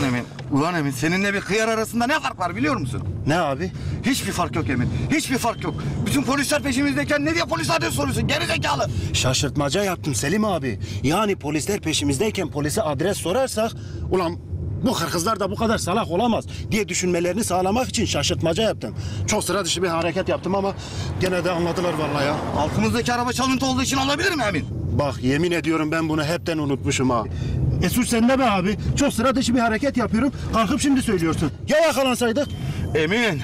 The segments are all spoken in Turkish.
Ulan Emin, ulan Emin seninle bir kıyar arasında ne fark var biliyor musun? Ne abi? Hiçbir fark yok Emin, hiçbir fark yok. Bütün polisler peşimizdeyken ne diye polis adresi soruyorsun geri zekalı? Şaşırtmaca yaptım Selim abi. Yani polisler peşimizdeyken polise adres sorarsak... Ulan bu kırkızlar da bu kadar salak olamaz diye düşünmelerini sağlamak için şaşırtmaca yaptım. Çok sıra dışı bir hareket yaptım ama gene de anladılar vallahi ya. Altımızdaki araba çalıntı olduğu için olabilir mi Emin? Bak yemin ediyorum ben bunu hepten unutmuşum ha. E suç sende be abi. Çok sıra dışı bir hareket yapıyorum. Kalkıp şimdi söylüyorsun. Ya yakalansaydık? Emin,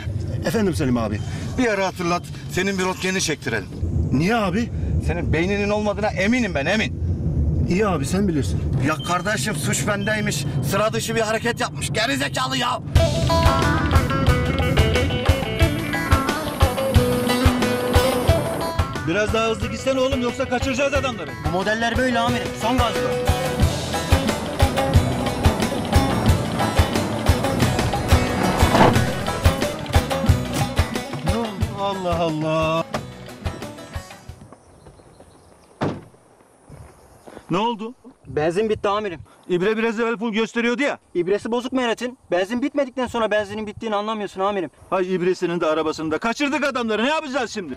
Efendim Selim abi. bir ara hatırlat, senin bir röntgenini çektirelim. Niye abi? Senin beyninin olmadığına eminim ben Emin. İyi abi sen bilirsin. Ya kardeşim suç bendeymiş, sıra dışı bir hareket yapmış, geri zekalı ya. Biraz daha hızlı gitsene oğlum yoksa kaçıracağız adamları. Bu modeller böyle amirim. Son gaz bu. Allah Allah. Ne oldu? Benzin bitti amirim. İbre biraz evvel full gösteriyordu ya. İbresi bozuk Mehmet'in. Benzin bitmedikten sonra benzinin bittiğini anlamıyorsun amirim. Hay ibresinin de arabasını da kaçırdık adamları. Ne yapacağız şimdi?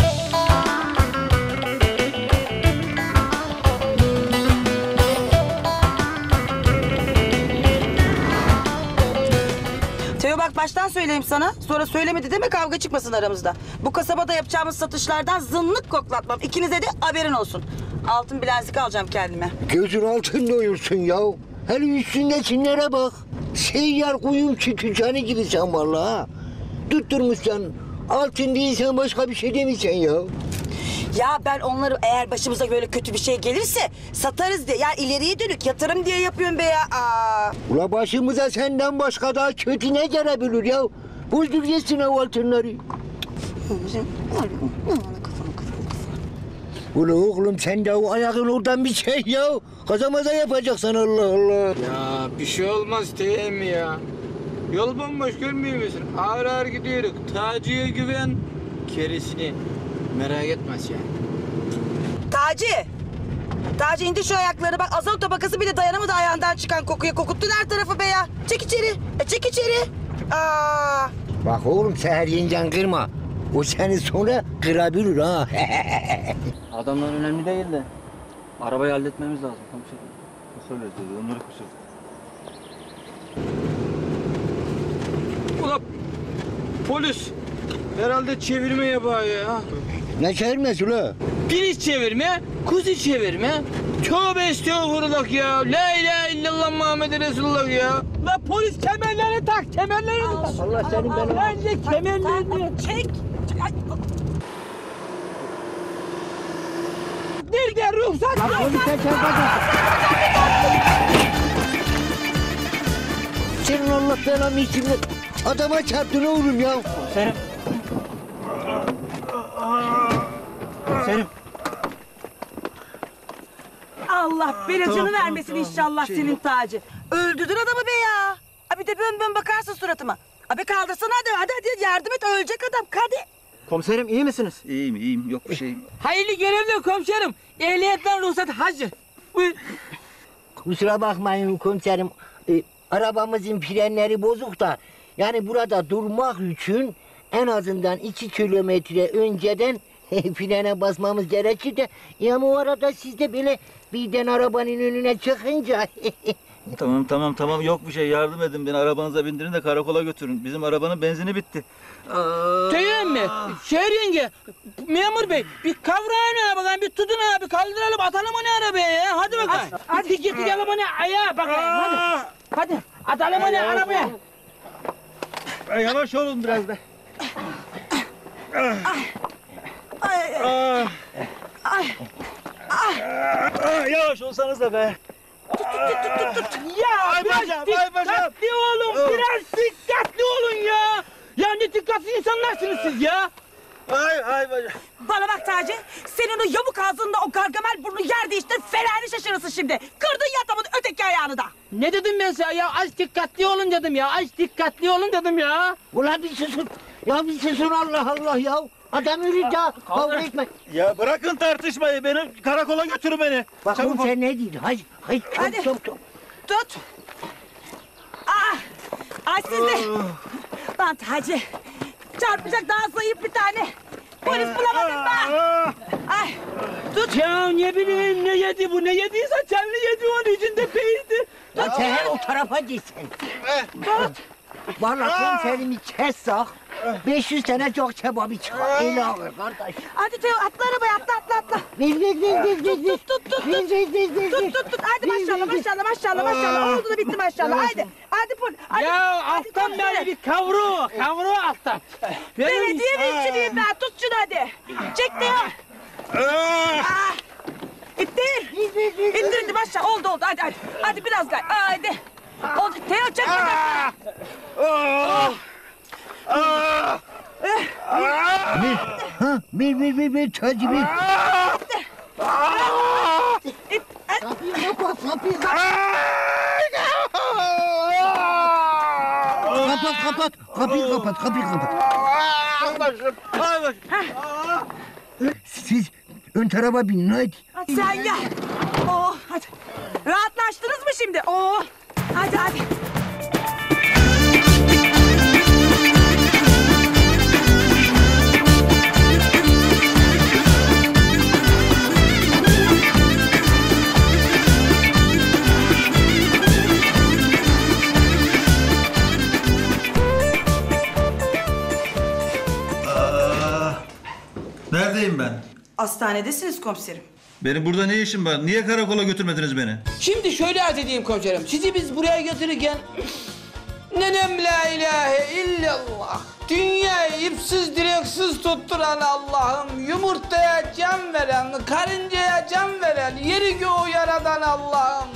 Bak baştan söyleyeyim sana. Sonra söylemedi deme kavga çıkmasın aramızda. Bu kasabada yapacağımız satışlardan zınlık koklatmam. İkinize de haberin olsun. Altın bilezik alacağım kendime. Gözün altın doyursun ya. Hele üstündekinlere bak. Seyyar kuyum tüccarı gibi vallahi ha. Tutturmuşsan altın değilsen başka bir şey demeyeceksin ya. Ya ben onları eğer başımıza böyle kötü bir şey gelirse satarız diye. Ya ileriye dönük yatırım diye yapıyorum be ya. Aa. Ula başımıza senden başka daha kötü ne gelebilir ya? Bulduk yesin o altınları. Ula oğlum sen de o ayağın oradan bir şey ya. Kazamaza yapacaksın Allah Allah. Ya bir şey olmaz değil mi ya? Yol bomboş görmüyor musun? Ağır ağır gidiyoruz. Taci'ye güven, kerisini merak etmez ya. Taci. Taci indi şu ayaklarını bak azot tabakası bile dayanamadı ayağından çıkan kokuya. Kokuttun her tarafı be ya. Çek içeri. E, çek içeri. Aa. Bak oğlum seher yengen kırma. O seni sonra kırabilir ha. Adamlar önemli değil de. Arabayı halletmemiz lazım komiserim. Söyle dedi onları kusur. Ula polis herhalde çevirme yapıyor ya. Ne çevirmesi ula? Pirinç çevirme, kuzu çevirme. Tövbe estağfurullah ya. La ilahe illallah Muhammed Resulullah ya. La polis kemerlerini tak, kemerlerini tak. Allah senin benim. Bence kemerlerini. Çek. Ay, Nerede ruhsat? Senin Allah belanı içinde. Adama çarptın oğlum ya. Komiserim. Komiserim. Allah belasını vermesin inşallah senin Taci. Öldürdün adamı be ya. Abi de bön bön bakarsın suratıma. Abi kaldırsana hadi hadi hadi yardım et ölecek adam hadi. Komiserim iyi misiniz? İyiyim iyiyim yok bir şeyim. Hayırlı görevler komiserim. Ehliyetten ruhsat hazır. Buyur. Kusura bakmayın komiserim. Ee, arabamızın frenleri bozuk da. Yani burada durmak için en azından iki kilometre önceden frene basmamız gerekir de. Ya o arada siz de böyle birden arabanın önüne çıkınca Tamam tamam tamam yok bir şey yardım edin beni arabanıza bindirin de karakola götürün. Bizim arabanın benzini bitti. Teyem mi? Şehir yenge. Memur bey bir kavrayın bakayım bir tutun abi kaldıralım atalım onu arabaya ya. Hadi bakalım. Hadi getirelim onu ayağa bakayım hadi. Hadi atalım onu arabaya. Yavaş olun biraz da. Yavaş olsanız da be. Ya Ay biraz bacağım, ay bacağım. dikkatli olun biraz dikkatli olun ya. Ya ne dikkatli insanlarsınız siz ya. Ay ay bacağım. Bana bak Taci senin o yamuk ağzında o gargamel burnu yer değiştir fenerli şaşırırsın şimdi. Kırdın ya adamın öteki ayağını da. Ne dedim ben sana ya az dikkatli olun dedim ya az dikkatli olun dedim ya. Ulan bir susun. Ya bir susun Allah Allah ya. Adam ölür ya. Kavga etme. Ya bırakın tartışmayı beni karakola götürün beni. Bak Çabuk oğlum ol. sen ne diyorsun? Hayır, hayır çok Hadi. çok çok. Tut. Ah Ay sizde. Lan Taci. Çarpacak daha zayıf bir tane. Polis bulamadım ben. Ay. Tut. Ya ne bileyim ne yedi bu ne yediyse kendi yedi onun içinde peydi. Ya sen o tarafa gitsin. Vallahi komiserimi kessek 500 tane çok kebabı çıkar. El alır kardeş. Hadi Teo atla arabaya atla atla atla. Ver ver ver ver ver. Tut tut tut tut. ver ver ver. Tut tut tut. Hadi maşallah maşallah maşallah maşallah. Oldu da bitti maşallah. Hadi. Hadi pul. Hadi. Ya alttan beni bir kavru kavru alttan. Belediye işçiliyim ben. Tut şunu hadi. Çek Teo. Ah. İttir. İttir hadi maşallah. Oldu oldu. Hadi hadi. Hadi biraz gay. Hadi. Oldu. Teo çek. Ha, ver ver ver Taci ver. İt. Hadi. Kapıyı kapat kapıyı kapat. Kapat kapat. Kapıyı kapat kapıyı kapat. Siz ön tarafa binin hadi. Sen gel. Oh, hadi. Rahatlaştınız mı şimdi? Oh. Hadi hadi. Neredeyim ben? Hastanedesiniz komiserim. Benim burada ne işim var? Niye karakola götürmediniz beni? Şimdi şöyle arz edeyim komiserim. Sizi biz buraya getirirken... Nenem la ilahe illallah. Dünyayı ipsiz direksiz tutturan Allah'ım. Yumurtaya can veren, karıncaya can veren, yeri göğü yaradan Allah'ım.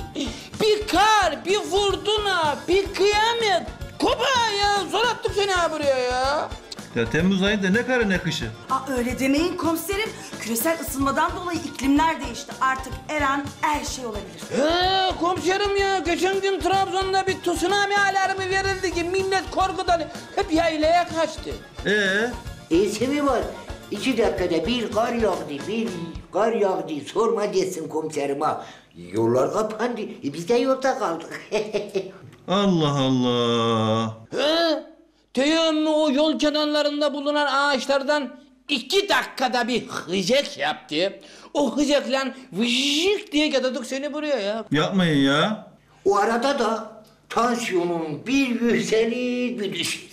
Bir kar, bir fırtına, bir kıyamet. Kopa ya. Zor attık seni ha buraya ya. Ya Temmuz ayında ne karı ne kışı? Aa, öyle demeyin komiserim. Küresel ısınmadan dolayı iklimler değişti. Artık her an her şey olabilir. Ee, komiserim ya geçen gün Trabzon'da bir tsunami alarmı verildi ki millet korkudan hep yaylaya kaçtı. Ee, E'si mi var? İki dakikada bir kar yağdı, bir kar yağdı. Sorma desin komiserim ha. Yollar kapandı. E biz de yolda kaldık. Allah Allah. He? Teyemmü o yol kenarlarında bulunan ağaçlardan iki dakikada bir hıcek yaptı. O hıcekle vıjık diye getirdik seni buraya ya. Yapmayın ya. o arada da tansiyonun bir yükselir bir düşür.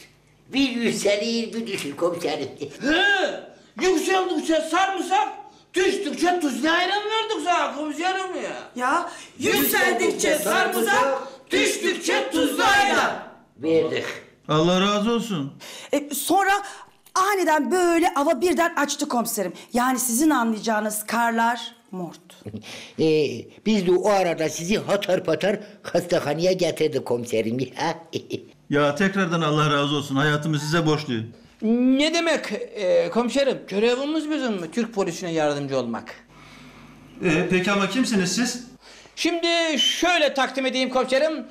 Bir yükselir bir düşür komiserim. He? Yükseldikçe sarımsak, düştükçe tuzlu ayran verdik sana komiserim ya. Ya yükseldikçe sarımsak, düştükçe tuzlu ayran. Verdik. Allah razı olsun. E, sonra aniden böyle hava birden açtı komiserim. Yani sizin anlayacağınız karlar mort. Ee, biz de o arada sizi hatar patar hastahaneye getirdik komiserim. Ya tekrardan Allah razı olsun. Hayatımı size borçluyum. Ne demek e, komiserim? Görevimiz bizim mi? Türk polisine yardımcı olmak. Ee, peki ama kimsiniz siz? Şimdi şöyle takdim edeyim komiserim.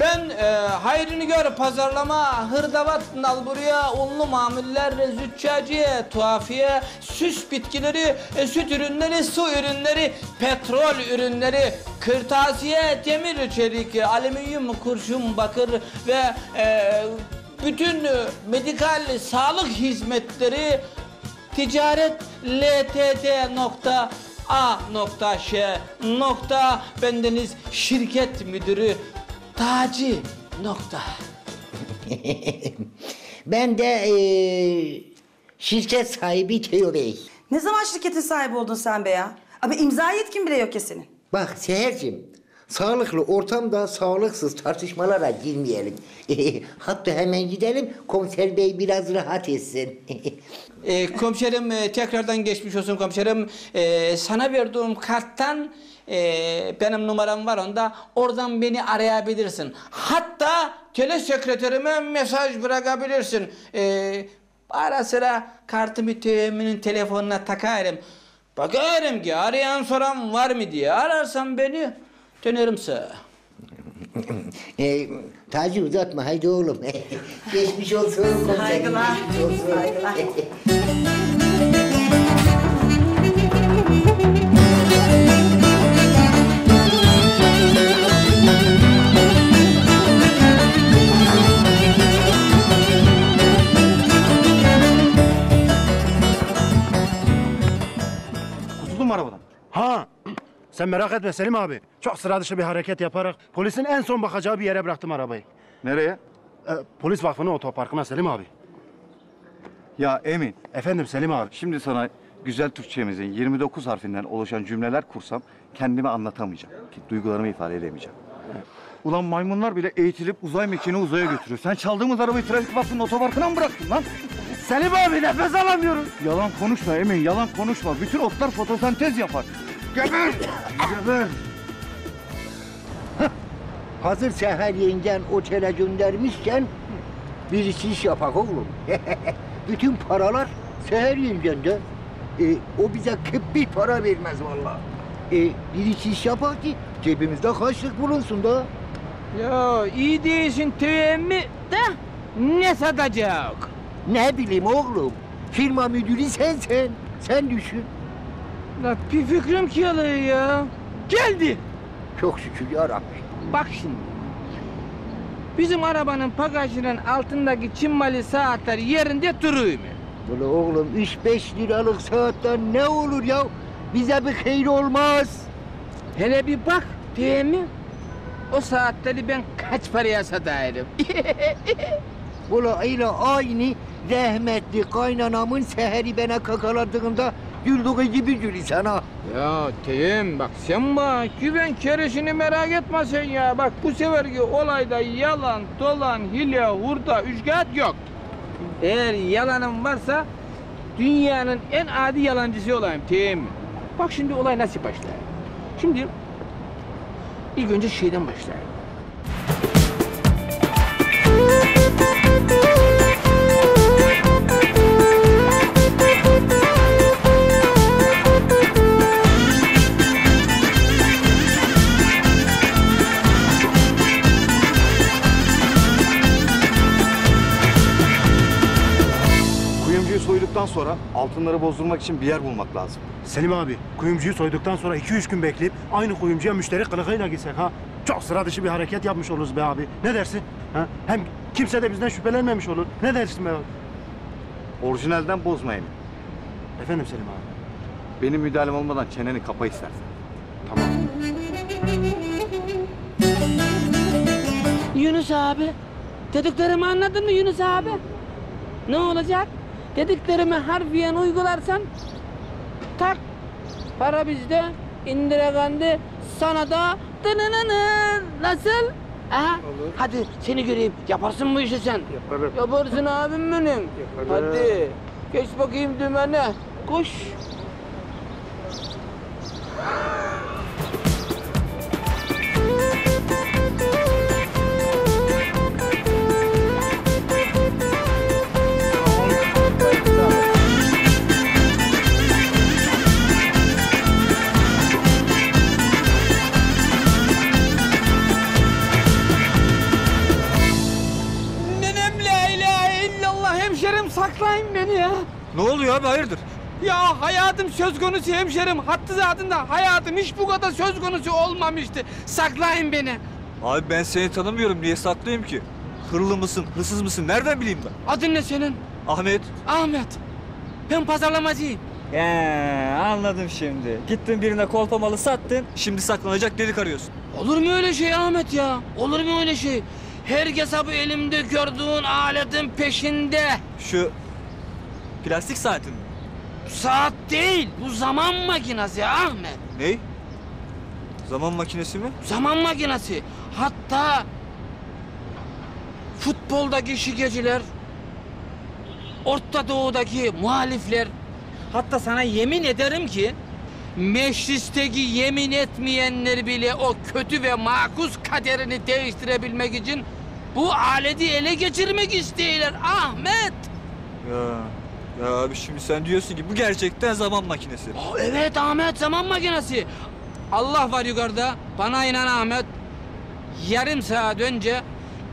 Ben e, hayrını gör pazarlama, hırdavat nalburya, unlu mamuller, züccaciye, tuhafiye, süs bitkileri, e, süt ürünleri, su ürünleri, petrol ürünleri, kırtasiye, demir çelik, alüminyum, kurşun, bakır ve e, bütün medikal sağlık hizmetleri ticaret ltd nokta a nokta ş nokta bendeniz şirket müdürü Taci nokta. ben de ee, şirket sahibi Teo Bey. Ne zaman şirketin sahibi oldun sen be ya? Abi imza yetkin bile yok ya senin. Bak Seher'cim, sağlıklı ortamda sağlıksız tartışmalara girmeyelim. Hatta hemen gidelim, komiser bey biraz rahat etsin. Ee, komiserim e, tekrardan geçmiş olsun komiserim. Ee, sana verdiğim karttan e, benim numaram var onda. Oradan beni arayabilirsin. Hatta telesekreterime mesaj bırakabilirsin. Ee, ara sıra kartımı teyemminin telefonuna takarım. Bakarım ki arayan soran var mı diye. Ararsan beni Dönerimse. e, Taci uzatma haydi oğlum. Geçmiş olsun komiserim. Saygılar. Geçmiş olsun. Saygılar. Kurtuldun mu arabadan? Ha sen merak etme Selim abi. Çok sıra dışı bir hareket yaparak polisin en son bakacağı bir yere bıraktım arabayı. Nereye? Ee, polis vakfının otoparkına Selim abi. Ya Emin, Efendim Selim abi. şimdi sana güzel Türkçemizin 29 harfinden oluşan cümleler kursam kendimi anlatamayacağım. Ki duygularımı ifade edemeyeceğim. Ulan maymunlar bile eğitilip uzay mekiğini uzaya götürüyor. Sen çaldığımız arabayı trafik vakfının otoparkına mı bıraktın lan? Selim abi nefes alamıyorum. Yalan konuşma Emin, yalan konuşma. Bütün otlar fotosentez yapar. Geber! Geber! Hazır Seher yengen otele göndermişken bir iş yapak oğlum. Bütün paralar Seher yengende. E, o bize bir para vermez vallahi. E, bir iş yapak ki cebimizde kaçlık bulunsun da. Ya iyi değilsin teyemmi de ne satacak? Ne bileyim oğlum. Firma müdürü sensen. Sen düşün. La bir fikrim ki ya. Geldi. Çok şükür ya Rabbi. Bak şimdi. Bizim arabanın bagajının altındaki çimmali saatler yerinde duruyor mu? Böyle oğlum 3-5 liralık saatten ne olur ya? Bize bir hayır olmaz. Hele bir bak değil mi? O saatleri ben kaç paraya satarım? Valla öyle aynı rahmetli kaynanamın seheri bana kakaladığında güldüğü gibi gülüyorsun ha. ya teyim bak sen bana güven keresini merak etme sen ya. Bak bu seferki olayda yalan, dolan, hile, hurda, üçkağıt yok. Eğer yalanım varsa dünyanın en adi yalancısı olayım teyim. Bak şimdi olay nasıl başlar? Şimdi ilk önce şeyden başlar. Altınları bozdurmak için bir yer bulmak lazım. Selim abi kuyumcuyu soyduktan sonra 2-3 gün bekleyip aynı kuyumcuya müşteri kılıkıyla gitsek ha. Çok sıra dışı bir hareket yapmış oluruz be abi. Ne dersin? Ha? Hem kimse de bizden şüphelenmemiş olur. Ne dersin be abi? Orijinalden bozma Emin. Efendim Selim abi. Benim müdahalem olmadan çeneni kapa istersen. Tamam. Yunus abi. Dediklerimi anladın mı Yunus abi? Ne olacak? Dediklerimi harfiyen uygularsan tak para bizde indire gandi sana da dınınını nasıl? Aha, hadi seni göreyim. Yaparsın bu işi sen. Yaparım. Yaparsın abim benim. Hadi geç bakayım dümene. Koş. Ne oluyor abi hayırdır? Ya hayatım söz konusu hemşerim. Hattı zatında hayatım hiç bu kadar söz konusu olmamıştı. Saklayın beni. Abi ben seni tanımıyorum niye saklayayım ki? Hırlı mısın, hırsız mısın nereden bileyim ben? Adın ne senin? Ahmet. Ahmet. Ben pazarlamacıyım. He anladım şimdi. Gittin birine kolpamalı sattın. Şimdi saklanacak delik arıyorsun. Olur mu öyle şey Ahmet ya? Olur mu öyle şey? Herkes bu elimde gördüğün aletin peşinde. Şu plastik saatin mi? Saat değil, bu zaman makinesi Ahmet. Ney? Zaman makinesi mi? Zaman makinesi. Hatta futboldaki şikeciler, Orta Doğu'daki muhalifler, hatta sana yemin ederim ki meclisteki yemin etmeyenler bile o kötü ve makus kaderini değiştirebilmek için bu aleti ele geçirmek istiyorlar Ahmet. Ya. Ya abi şimdi sen diyorsun ki bu gerçekten zaman makinesi. Aa, Evet Ahmet zaman makinesi. Allah var yukarıda. Bana inan Ahmet. Yarım saat önce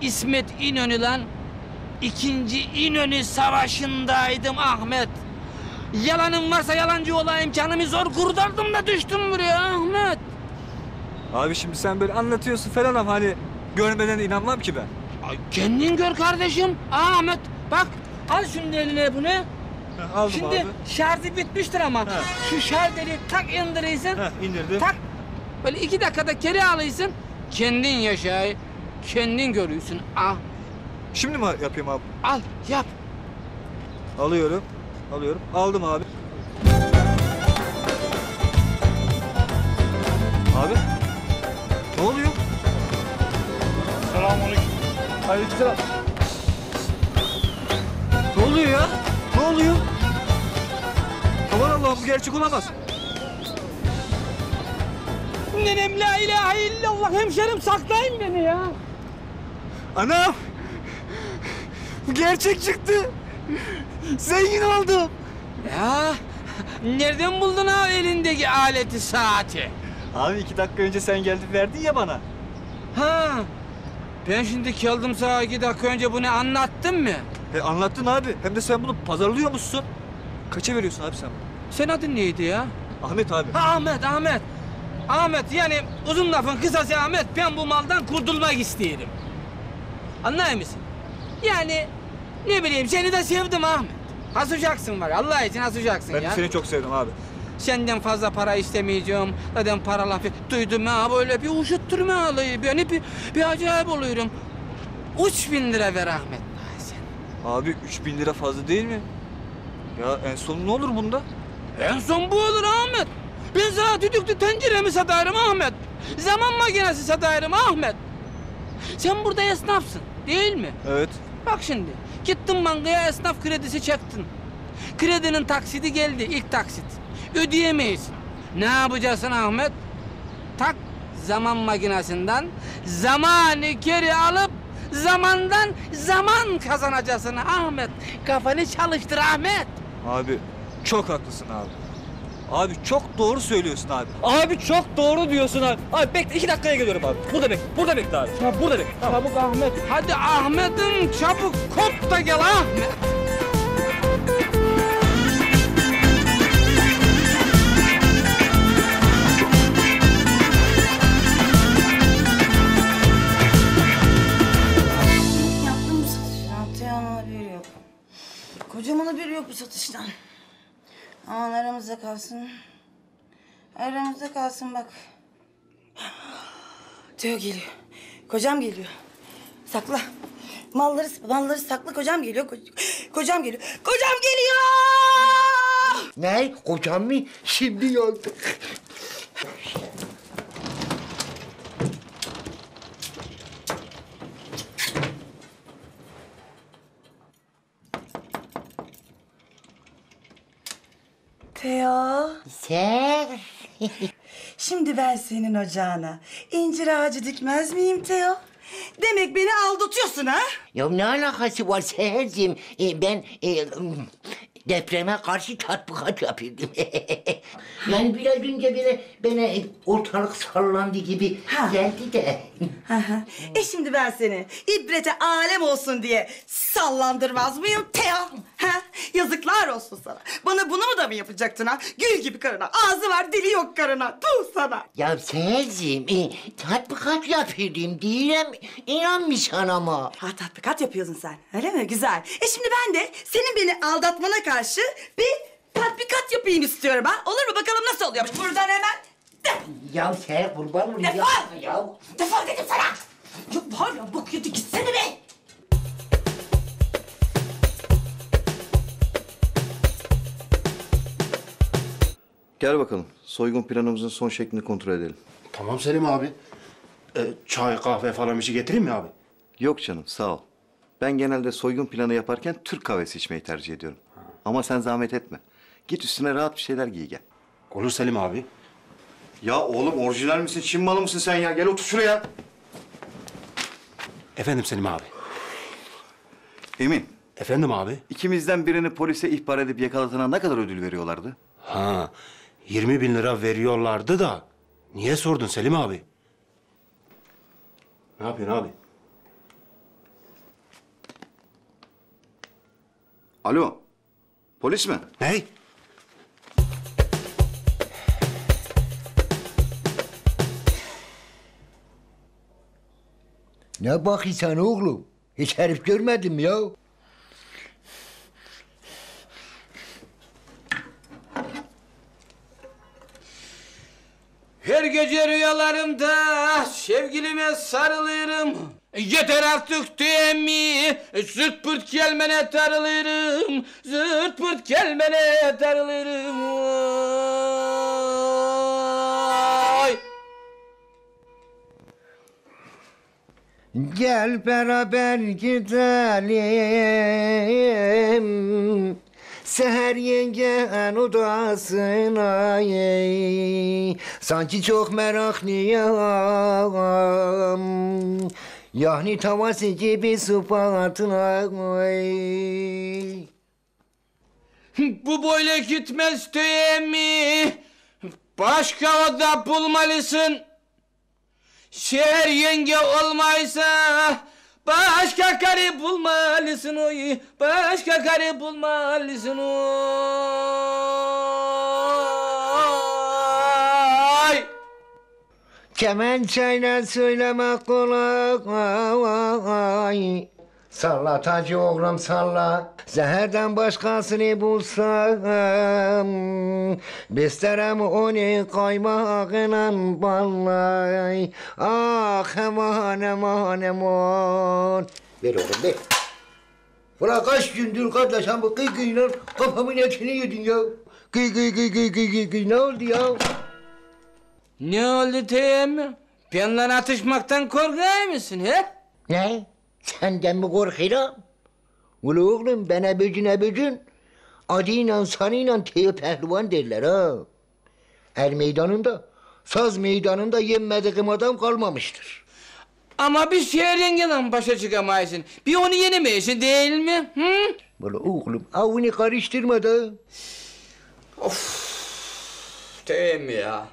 İsmet İnönü'yle ikinci İnönü Savaşı'ndaydım Ahmet. Yalanım varsa yalancı olayım. Canımı zor kurtardım da düştüm buraya Ahmet. Abi şimdi sen böyle anlatıyorsun falan ama hani görmeden inanmam ki ben. Ay, kendin gör kardeşim. Ahmet bak al şimdi eline bunu. Aldım Şimdi abi. şarjı bitmiştir ama Ha. şu şarjeri tak indirirsin. Ha, indirdim. Tak. Böyle iki dakikada geri alıyorsun. Kendin yaşay. Kendin görüyorsun. Al. Şimdi mi yapayım abi? Al. Yap. Alıyorum. Alıyorum. Aldım abi. Abi. Ne oluyor? Selamünaleyküm. Aleykümselam. Ne oluyor ya? Oluyor? Aman Allah'ım gerçek olamaz. Nenem la ilahe illallah hemşerim saklayın beni ya. Anam! Bu gerçek çıktı. Zengin oldum. Ya nereden buldun ha elindeki aleti saati? Abi iki dakika önce sen geldin verdin ya bana. Ha. Ben şimdi geldim sana iki dakika önce bunu anlattım mı? E anlattın abi. Hem de sen bunu pazarlıyor musun? Kaça veriyorsun abi sen bunu? Sen adın neydi ya? Ahmet abi. Ha Ahmet, Ahmet. Ahmet yani uzun lafın kısası Ahmet ben bu maldan kurtulmak isterim. Anlıyor musun? Yani ne bileyim seni de sevdim Ahmet. Hasacaksın var Allah için hasacaksın Ben de ya. seni çok sevdim abi. Senden fazla para istemeyeceğim. Zaten para lafı duydum ha böyle bir uşutturma alayı. Beni bir, bir acayip oluyorum. Üç bin lira ver Ahmet. Abi 3000 lira fazla değil mi? Ya en son ne olur bunda? En son bu olur Ahmet. Ben sana düdüklü tenceremi satarım Ahmet. Zaman makinesi satarım Ahmet. Sen burada esnafsın değil mi? Evet. Bak şimdi gittin bankaya esnaf kredisi çektin. Kredinin taksidi geldi ilk taksit. Ödeyemeyiz. Ne yapacaksın Ahmet? Tak zaman makinesinden zamanı geri alıp zamandan zaman kazanacaksın Ahmet. Kafanı çalıştır Ahmet. Abi çok haklısın abi. Abi çok doğru söylüyorsun abi. Abi çok doğru diyorsun abi. Abi bekle iki dakikaya geliyorum abi. Burada bekle. Burada bekle abi. Burada bekle. Tamam. Çabuk Ahmet. Hadi Ahmet'im çabuk kop da gel Ahmet. Yok bu satıştan. Aman aramızda kalsın. Aramızda kalsın bak. Teo geliyor. Kocam geliyor. Sakla. Malları, malları sakla. Kocam geliyor. Ko- kocam geliyor. Kocam geliyor! Ne? Kocam mı? Şimdi yandı. Teo. Sen? Şimdi ben senin ocağına incir ağacı dikmez miyim Teo? Demek beni aldatıyorsun ha? Ya ne alakası var Seher'cim? Ee, ben e, depreme karşı tatbikat yapıyordum. yani biraz önce böyle bana ortalık sallandı gibi Ha. geldi de. E şimdi ben seni ibrete alem olsun diye sallandırmaz mıyım Teo? Ha? Yazıklar olsun sana. Bana bunu mu da mı yapacaktın ha? Gül gibi karına. Ağzı var dili yok karına. Tuh sana. Ya Seher'cim e, tatbikat yapıyordum diyelim. İnanmışsın ama. Ha tatbikat yapıyorsun sen. Öyle mi? Güzel. E şimdi ben de senin beni aldatmana karşı bir tatbikat yapayım istiyorum ha. Olur mu? Bakalım nasıl oluyormuş. Buradan hemen defol. Ya Seher kurban olayım Defol! yapma ya. Defol dedim sana. Yok var ya bak yedi gitsene be. Gel bakalım. Soygun planımızın son şeklini kontrol edelim. Tamam Selim abi. Ee, çay, kahve falan bir şey getireyim mi abi? Yok canım sağ ol. Ben genelde soygun planı yaparken Türk kahvesi içmeyi tercih ediyorum. Ama sen zahmet etme. Git üstüne rahat bir şeyler giy gel. Olur Selim abi. Ya oğlum orijinal misin, Çin malı mısın sen ya? Gel otur şuraya. Efendim Selim abi. Emin, Efendim abi. ikimizden birini polise ihbar edip yakalatana ne kadar ödül veriyorlardı? Ha, 20 bin lira veriyorlardı da. Niye sordun Selim abi? Ne yapıyorsun abi? Alo, polis mi? Ney? Ne bakıyorsun oğlum? Hiç herif görmedin mi ya? Her gece rüyalarımda sevgilime sarılırım. Yeter artık diye mi? Zırt pırt gelmene darılırım. Zırt pırt gelmene darılırım. Gel beraber gidelim Seher yengen odasına ey. Sanki çok meraklıyım Yani tavası gibi sıfatına ey. Bu böyle gitmez değil mi? Başka oda bulmalısın. Şehir yenge olmaysa başka karı bulmalısın oy. Başka karı bulmalısın oy. Kemençeyle söylemek kolay Sallatacı oğlum salla Zeherden başkasını bulsam Besterim onu kaymağıyla ballay Ah eman eman eman Ver oğlum ver Ulan kaç gündür kardeşim bu kıy kıyla kafamın etini yedin ya Kıy kıy kıy kıy kıy kıy kıy ne oldu ya? Ne oldu teyem? Benimle atışmaktan korkar mısın he? Ne? Senden mi korkuyorum? Ulu oğlum ben ebecin ebecin. Adıyla sanıyla teo pehlivan derler ha. Her meydanında, saz meydanında yenmediğim adam kalmamıştır. Ama bir yengeden başa çıkamayısın. Bir onu yenemeyesin değil mi? Hı? Ulu oğlum avını karıştırma da. Teyem ya.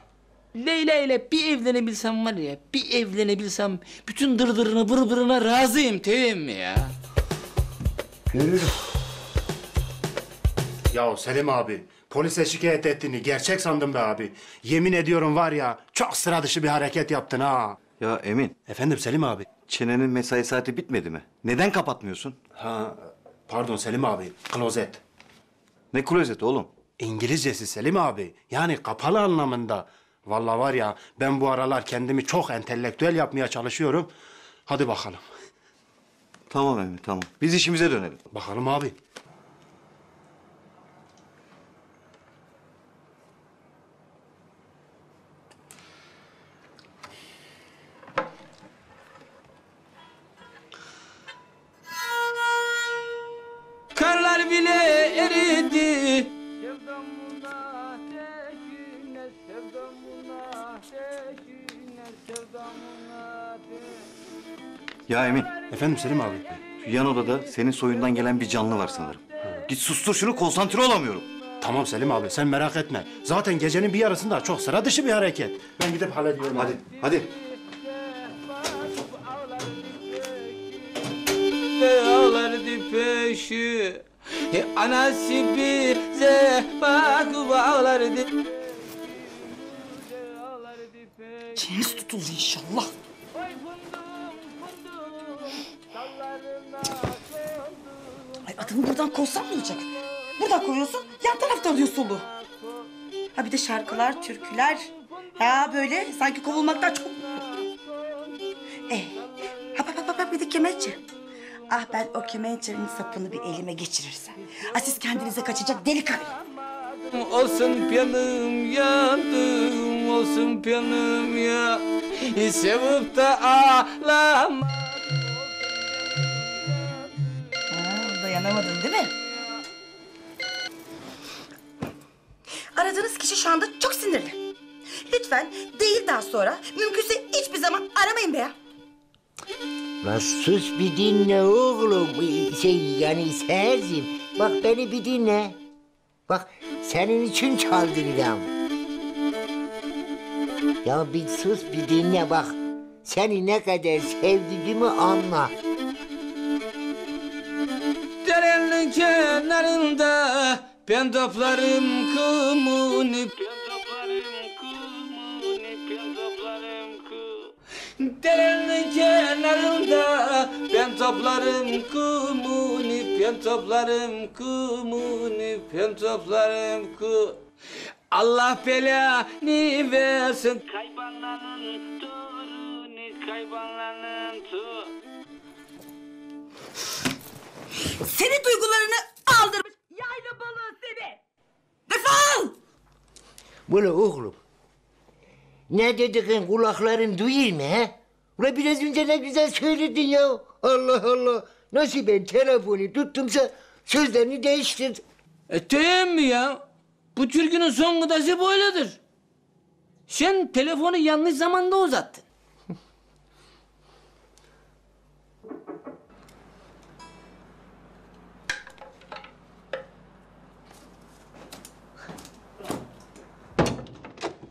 Leyla ile bir evlenebilsem var ya, bir evlenebilsem bütün dırdırına bırbırına razıyım teyem ya. Görürüm. Ya Selim abi, polise şikayet ettiğini gerçek sandım be abi. Yemin ediyorum var ya, çok sıra dışı bir hareket yaptın ha. Ya Emin, Efendim Selim abi. çenenin mesai saati bitmedi mi? Neden kapatmıyorsun? Ha, pardon Selim abi, klozet. Ne klozeti oğlum? İngilizcesi Selim abi. Yani kapalı anlamında. Vallahi var ya ben bu aralar kendimi çok entelektüel yapmaya çalışıyorum. Hadi bakalım. Tamam Emin, tamam. Biz işimize dönelim. Bakalım abi. Ya Emin, Efendim Selim abi. şu yan odada senin soyundan gelen bir canlı var sanırım. Git sustur şunu, konsantre olamıyorum. Tamam Selim abi sen merak etme. Zaten gecenin bir yarısında çok sıra dışı bir hareket. Ben gidip hallediyorum Hadi, hadi. Ağlardı peşi. E, anası bize bak bağlardı. Çeneniz tutuldu inşallah. Ay adamı buradan kovsam ne olacak? Buradan koyuyorsun, yan tarafta alıyor solu. Ha bir de şarkılar, türküler. Ha böyle sanki kovulmaktan çok... Eh, ha bak bak bak bir de kemençe. Ah ben o kemençenin sapını bir elime geçirirsem. Ah siz kendinize kaçacak delikanlı. Olsun piyanım yandım, olsun piyanım ya. Sevip de ağlama. Aa, dayanamadın değil mi? Aradığınız kişi şu anda çok sinirli. Lütfen değil daha sonra, mümkünse hiçbir zaman aramayın be ya. Lan sus bir dinle oğlum. Şey yani Seher'cim bak beni bir dinle. Bak senin için çaldıracağım. Ya bir sus bir dinle bak. Seni ne kadar sevdiğimi anla. Kenarında ben toplarım kumunu. Derenin kenarında ben toplarım kumunu, ben toplarım kumunu, ben toplarım ku. Allah belanı versin. Kaybanlanın torunu, kaybanlanın tu. Seni duygularını aldırmış. Yayla balığı seni. Defol! Böyle oğlum. Ne dediğin kulakların duyuyor mu he? Ulan biraz önce ne güzel söyledin ya. Allah Allah. Nasıl ben telefonu tuttumsa sözlerini değiştirdim. E değil mi ya? Bu türkünün son gıdası böyledir. Sen telefonu yanlış zamanda uzattın.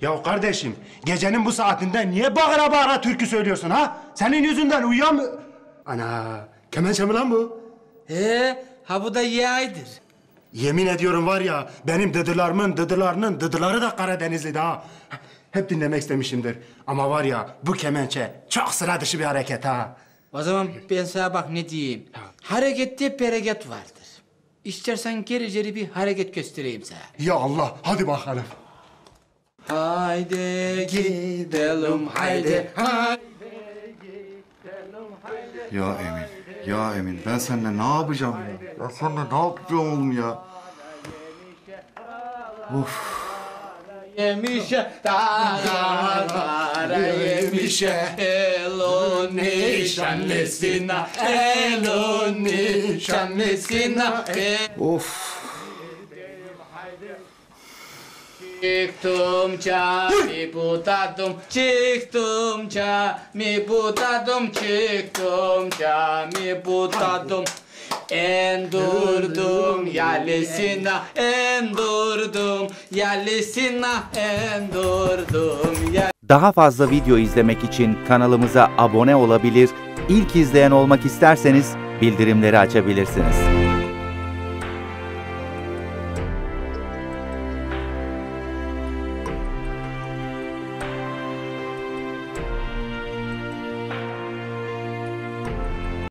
Ya kardeşim gecenin bu saatinde niye bağıra bağıra türkü söylüyorsun ha? Senin yüzünden uyuyam... Ana kemençe mi lan bu? He, ha bu da yaydır. Yemin ediyorum var ya benim dıdılarımın dıdılarının dıdıları da Karadenizli'de ha. Hep dinlemek istemişimdir. Ama var ya bu kemençe çok sıra dışı bir hareket ha. O zaman ben sana bak ne diyeyim. Harekette bereket vardır. İstersen geri geri bir hareket göstereyim sana. Ya Allah hadi bakalım. Haydi gidelim haydi. haydi. Ya Emin, ya Emin ben seninle ne yapacağım ya? Ya seninle ne yapacağım oğlum ya? Yemişe dağlara yemişe elon nişanlısına elon nişanlısına Of. Çıktım cami budadım çıktım cami budadım çıktım cami budadım Endurdum yalesine endurdum yalesine endurdum ya Daha fazla video izlemek için kanalımıza abone olabilir, ilk izleyen olmak isterseniz bildirimleri açabilirsiniz.